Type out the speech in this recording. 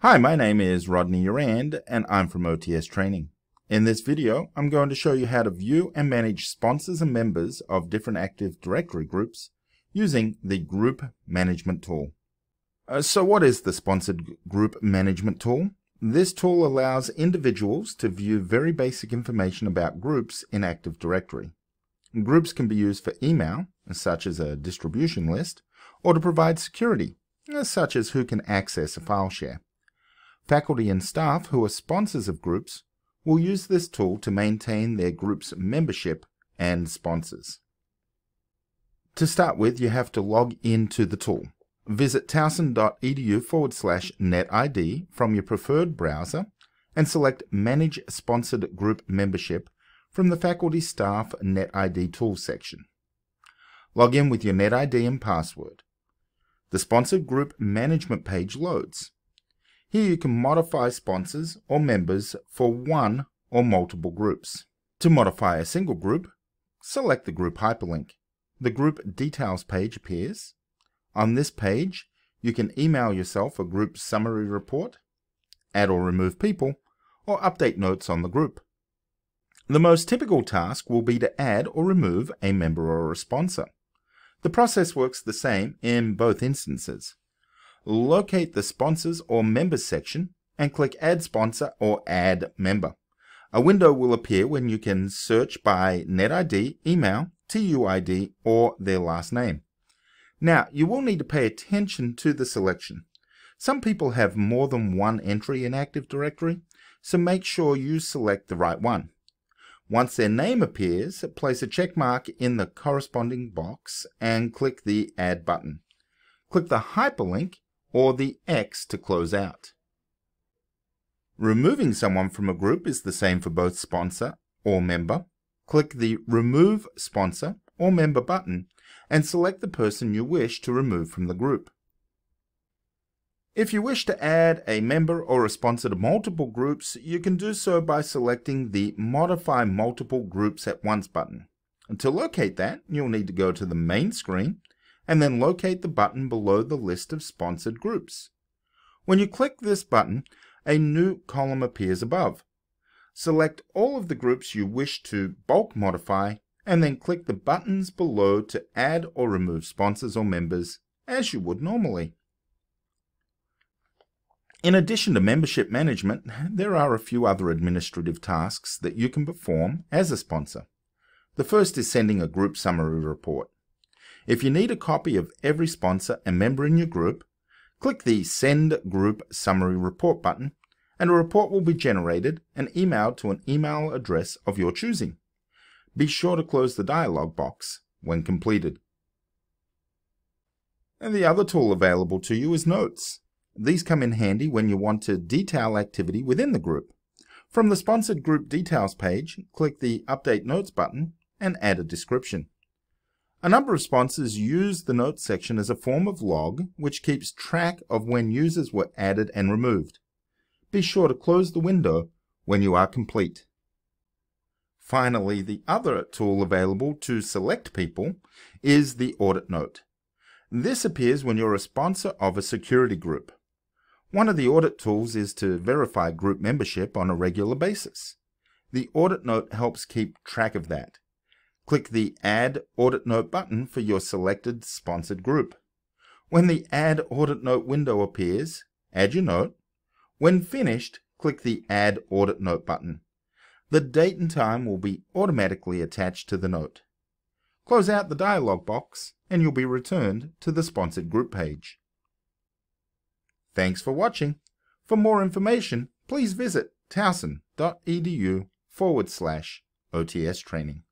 Hi, my name is Rodney Urand and I'm from OTS Training. In this video, I'm going to show you how to view and manage sponsors and members of different Active Directory groups using the Group Management tool. Uh, so what is the Sponsored Group Management tool? This tool allows individuals to view very basic information about groups in Active Directory. Groups can be used for email, such as a distribution list, or to provide security, such as who can access a file share. Faculty and staff who are sponsors of groups will use this tool to maintain their group's membership and sponsors. To start with, you have to log into the tool. Visit towson.edu forward slash netid from your preferred browser and select Manage Sponsored Group Membership from the Faculty Staff NetID Tools section. Log in with your NetID and password. The Sponsored Group Management page loads. Here you can modify sponsors or members for one or multiple groups. To modify a single group, select the group hyperlink. The group details page appears. On this page, you can email yourself a group summary report, add or remove people, or update notes on the group. The most typical task will be to add or remove a member or a sponsor. The process works the same in both instances locate the Sponsors or Members section and click Add Sponsor or Add Member. A window will appear when you can search by NetID, email, TUID, or their last name. Now, you will need to pay attention to the selection. Some people have more than one entry in Active Directory, so make sure you select the right one. Once their name appears, place a check mark in the corresponding box and click the Add button. Click the hyperlink or the X to close out. Removing someone from a group is the same for both sponsor or member. Click the Remove Sponsor or Member button and select the person you wish to remove from the group. If you wish to add a member or a sponsor to multiple groups, you can do so by selecting the Modify Multiple Groups at Once button. And to locate that, you'll need to go to the main screen and then locate the button below the list of sponsored groups. When you click this button, a new column appears above. Select all of the groups you wish to bulk modify and then click the buttons below to add or remove sponsors or members as you would normally. In addition to membership management, there are a few other administrative tasks that you can perform as a sponsor. The first is sending a group summary report. If you need a copy of every sponsor and member in your group, click the Send Group Summary Report button, and a report will be generated and emailed to an email address of your choosing. Be sure to close the dialog box when completed. And the other tool available to you is Notes. These come in handy when you want to detail activity within the group. From the Sponsored Group Details page, click the Update Notes button and add a description. A number of sponsors use the notes section as a form of log which keeps track of when users were added and removed. Be sure to close the window when you are complete. Finally, the other tool available to select people is the audit note. This appears when you're a sponsor of a security group. One of the audit tools is to verify group membership on a regular basis. The audit note helps keep track of that. Click the Add Audit Note button for your selected sponsored group. When the Add Audit Note window appears, add your note. When finished, click the Add Audit Note button. The date and time will be automatically attached to the note. Close out the dialog box and you'll be returned to the sponsored group page. Thanks for watching. For more information, please visit towson.edu forward slash OTS training.